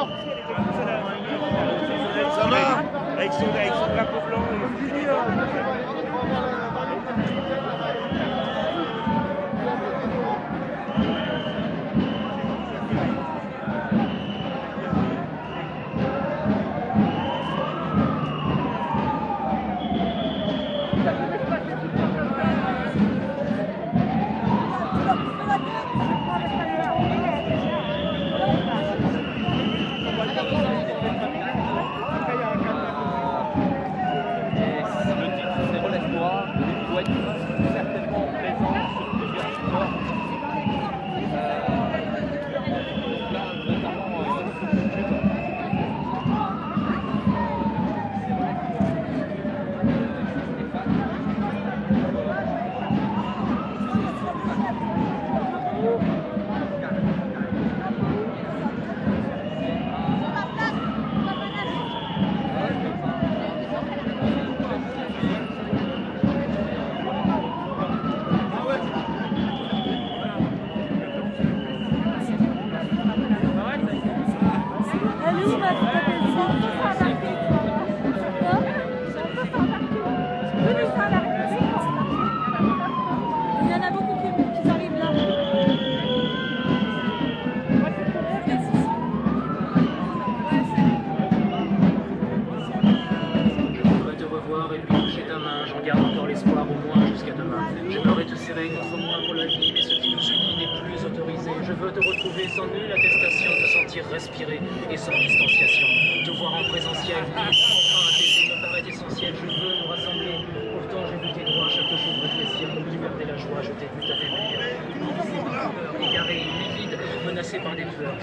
mort Ça va il serrer contre moi pour la vie, mais ce qui nous unit n'est plus autorisé. Je veux te retrouver sans nulle attestation, te sentir respirer et sans distanciation. Te voir en présentiel, enfin me paraît essentiel. Je veux nous rassembler. Pourtant, j'ai vu tes droits chaque jour et la joie, je t'ai vu t'affaiblir. Égaré, livide, menacé par des fleurs.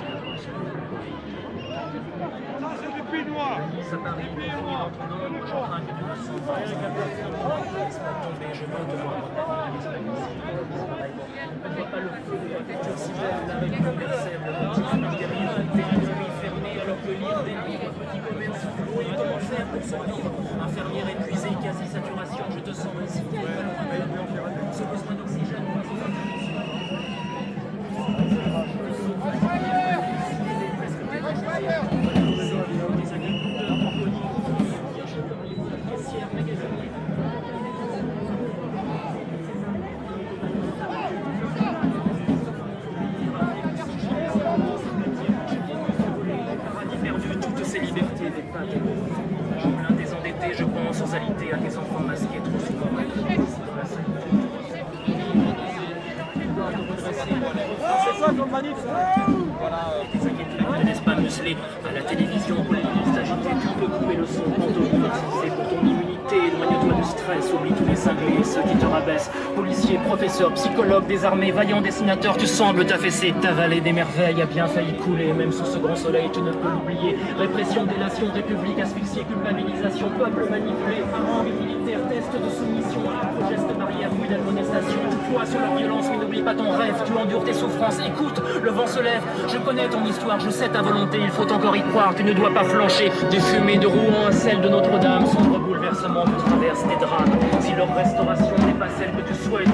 Ça dans ton ombre, j'en crains que tu ne sens pas. Laisse-moi tomber, je veux te voir Ne vois pas le feu de ta culture si belle, la réconversaire, le motif mystérieux, tes nuits fermées alors que lire des livres, petit commerce flou et comment faire pour survivre Infirmière épuisée, C'est manif Tes inquiétudes ne laissent pas museler. À la télévision, polémiste agité, tu peux couper le son t'auto-exercer pour ton immunité. Éloigne-toi du stress, oublie tous les cinglés, ceux qui te rabaissent. Policiers, professeurs, psychologues, désarmés, vaillants dessinateurs, tu sembles t'affaisser. Ta vallée des merveilles a bien failli couler, même sous ce grand soleil, tu ne peux l'oublier. Répression, délation, république, asphyxie, culpabilisation, peuple manipulé, armes militaires, test de soumission, Tu violence, n'oublie pas ton rêve, tu endures tes souffrances. Écoute, le vent se lève, je connais ton histoire, je sais ta volonté, il faut encore y croire, tu ne dois pas flancher. Des fumées de Rouen à celle de Notre-Dame, sombre bouleversement que traverse des drames. Si leur restauration n'est pas celle que tu souhaites,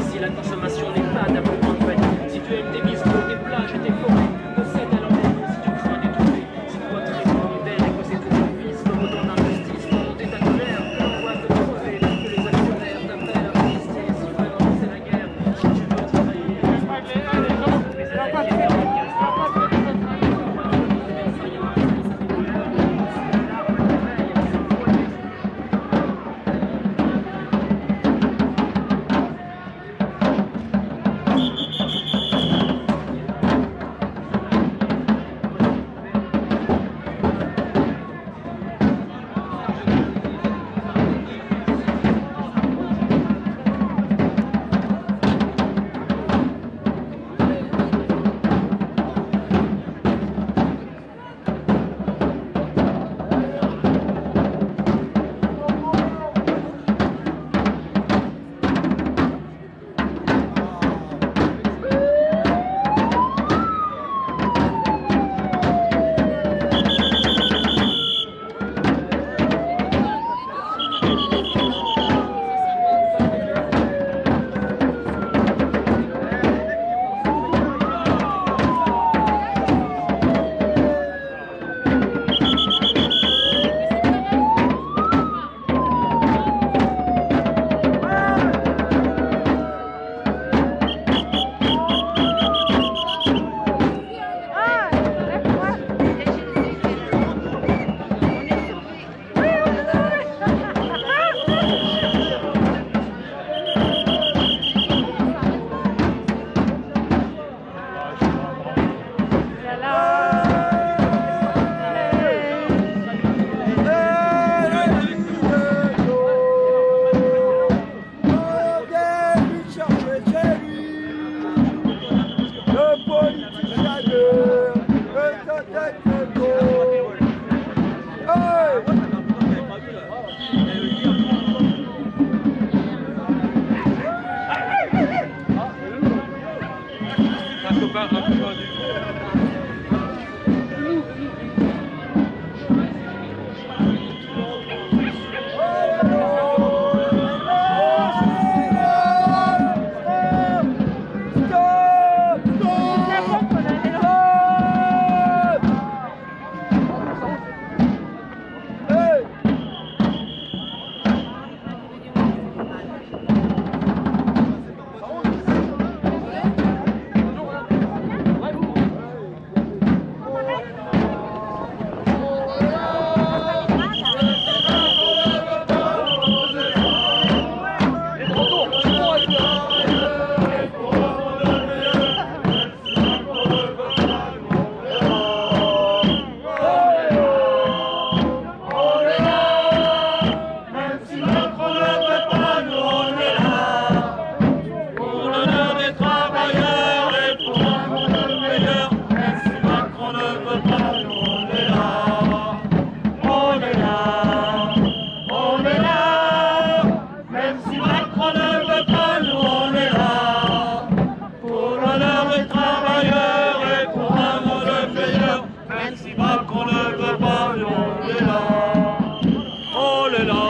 le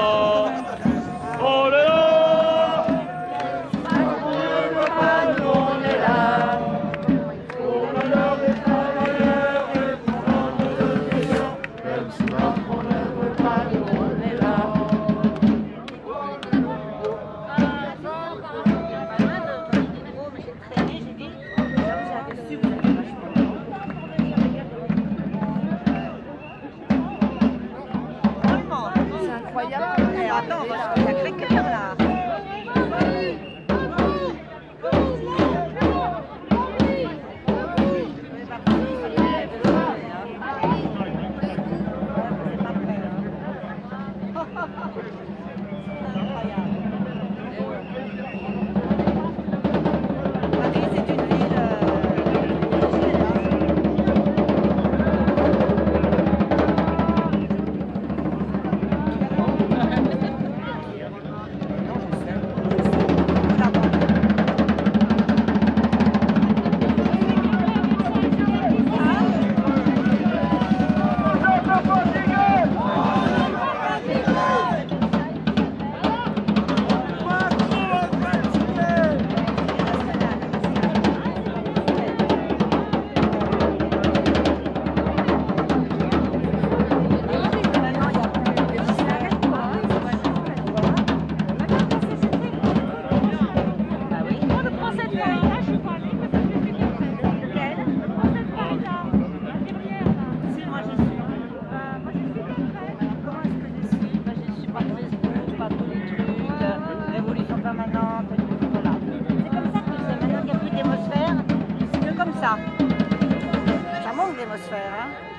Atmosphäre.